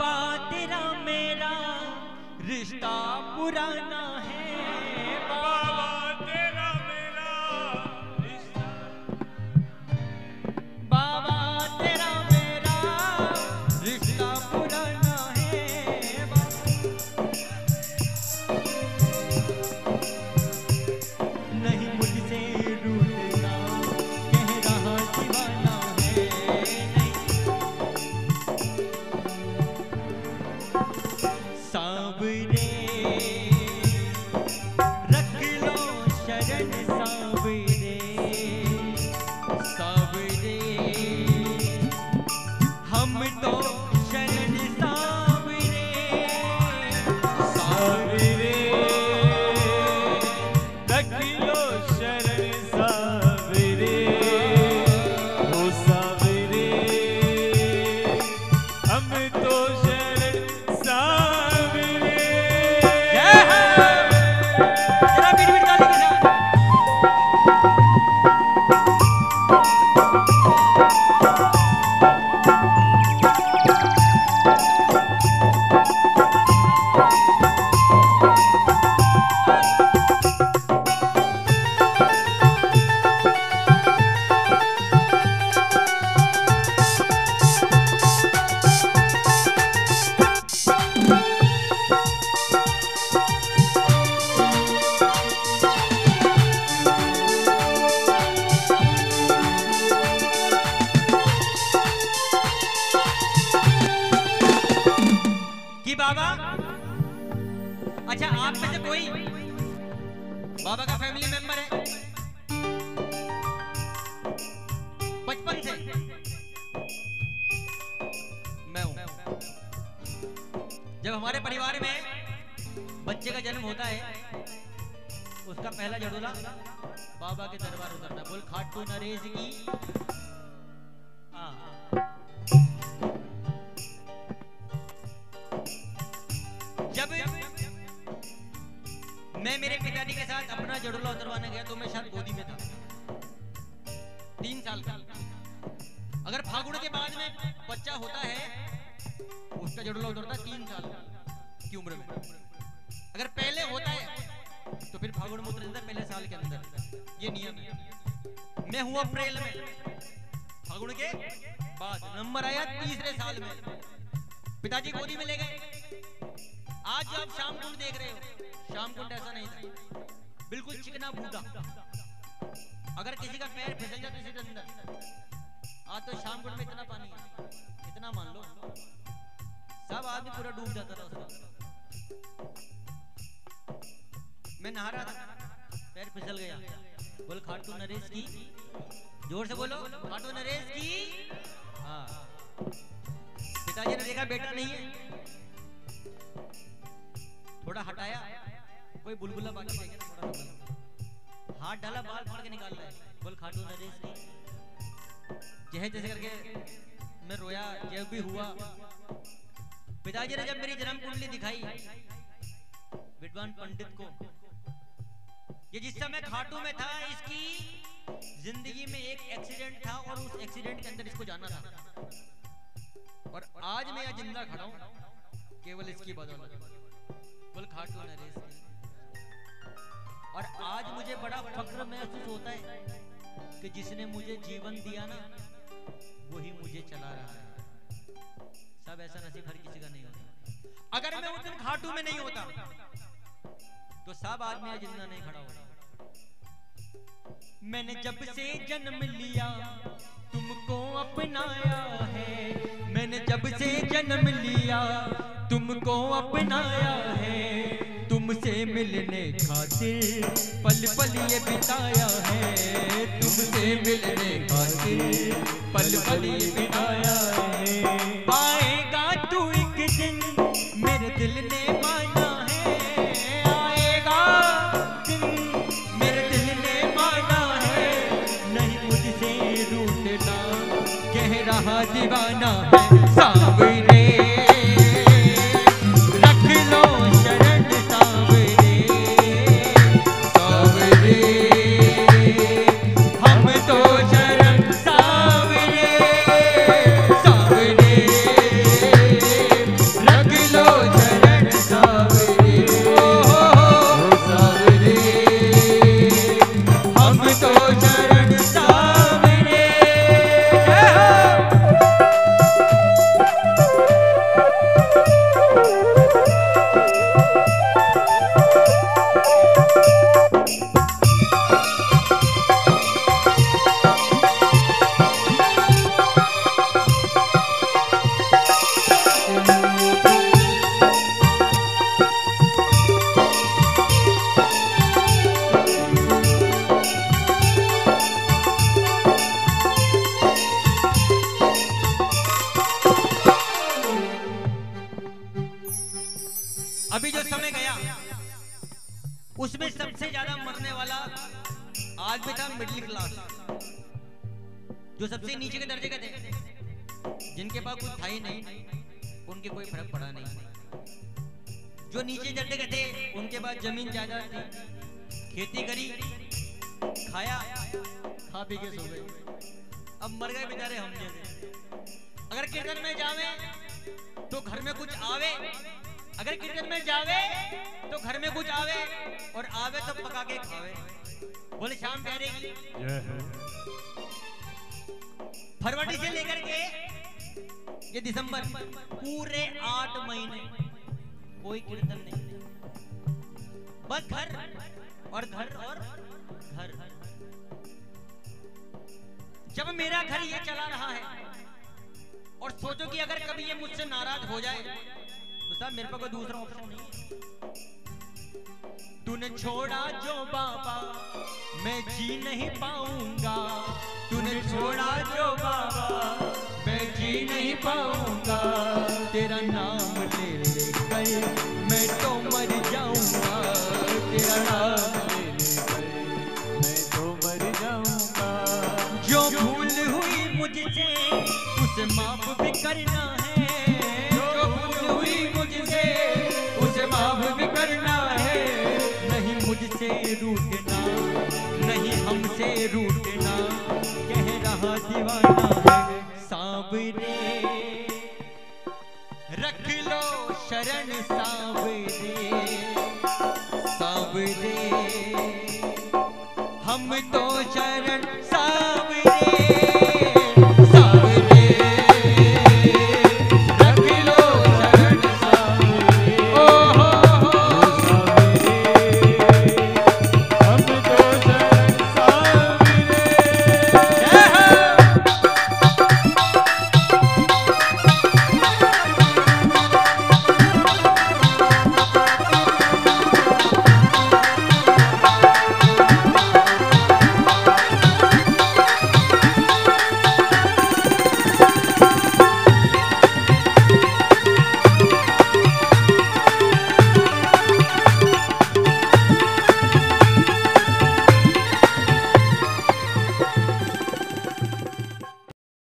बाबा अच्छा आप में से कोई बाबा का फैमिली मेंबर है? बचपन से। मैं हूँ। जब हमारे परिवार में बच्चे का जन्म होता है, उसका पहला जड़ोला बाबा के दरबार उतरता है। बोल, खाटू नरेश की। हाँ। मैं मेरे पिताजी के साथ अपना जड़ोला उतरवाने गया तो मैं शायद गोदी में था। तीन साल का। अगर फागुन के बाद में बच्चा होता है, उसका जड़ोला उतरता है तीन साल की उम्र में। अगर पहले होता है तो फिर फागुन में उतर जाता पहले साल के अंदर। ये नियम है। मैं हुआ अप्रैल में। फागुन के बाद नंबर आया तीसरे साल में। पिताजी गोदी में ले गए। आज जो आप शाम कुंड देख रहे हो शाम कुंड ऐसा नहीं था। बिल्कुल चिकना बूढ़ा अगर किसी का पैर फिसल जाता इसी के अंदर आज तो शाम कुंड में इतना पानी है। इतना मान लो। सब आदमी पूरा डूब जाता था उसमें मैं नहा रहा था। पैर फिसल गया। बोल, खाटू नरेश की ज़ोर से बोलो। खाटू नरेश की हाँ। पिताजी ने देखा बेटा नहीं है। थोड़ा हटाया। कोई बुलबुला बाकी रह गया थोड़ा सा हाथ डाला, बाल फाड़ के निकाल रहा है। बोल, खाटू नरेश की। जैसे जैसे करके मैं रोया, जब भी हुआ। पिताजी ने जब मेरी जन्म कुंडली दिखाई, विद्वान पंडित को, ये जिस समय खाटू में था, इसकी ज़िंदगी में एक एक्सीडेंट था और उस एक्सीडेंट के अंदर इसको जाना था। और आज मैं यहाँ ज़िंदा खड़ा हूँ, केवल इसकी बदौलत। बोल, खाटू नरेश। और आज मुझे बड़ा फक्र महसूस होता है कि जिसने मुझे जीवन दिया ना, वही मुझे चला रहा है। सब ऐसा नसीब हर किसी का नहीं होता। अगर मैं उस दिन खाटू में नहीं होता तो सब आदमी आज ज़िंदा नहीं खड़ा होता। मैंने जब से जन्म लिया, तुमको अपनाया है। मैंने जब से जन्म लिया, तुमको अपनाया है। तुमसे मिलने खातिर पल पल ये बिताया है तुमसे मिलने खातिर पल पल ये बिताया अभी जो समय गया, उसमें सबसे ज़्यादा मरने वाला आज भी था मिडिल क्लास जो सबसे नीचे के दर्जे का थे, जिनके पास कुछ था ही नहीं, उनके कोई फ़र्क पड़ा नहीं। जो नीचे दर्जे के थे, उनके पास ज़मीन ज़्यादा थी, खेती करी, खाया, खा पी के सो गए। अब मर गए बेचारे हम जैसे। अगर किचन में जावे तो घर में कुछ आवे अगर कीर्तन में जावे तो घर में कुछ आवे और आवे तो पका के खावे। बोले शाम प्यारे की फरवरी से लेकर के ये दिसंबर पूरे आठ महीने कोई कीर्तन नहीं बस घर और घर और घर। जब मेरा घर ये चला रहा है और सोचो कि अगर कभी ये मुझसे नाराज़ हो जाए तो साहब मेरे पास कोई दूसरा ऑप्शन नहीं तूने छोड़ा जो बाबा, मैं जी नहीं पाऊँगा। तूने छोड़ा जो बाबा, मैं जी नहीं पाऊँगा। तेरा नाम ले ले गए, मैं तो मर जाऊँगा। तेरा नाम मैं तो मर जाऊँगा। जो भूल हुई मुझसे, उसे माफ़ भी करना रूठना, नहीं हमसे रूठना, कह रहा दीवाना है सावरे रख लो शरण सांवरे सांवरे हम तो शरण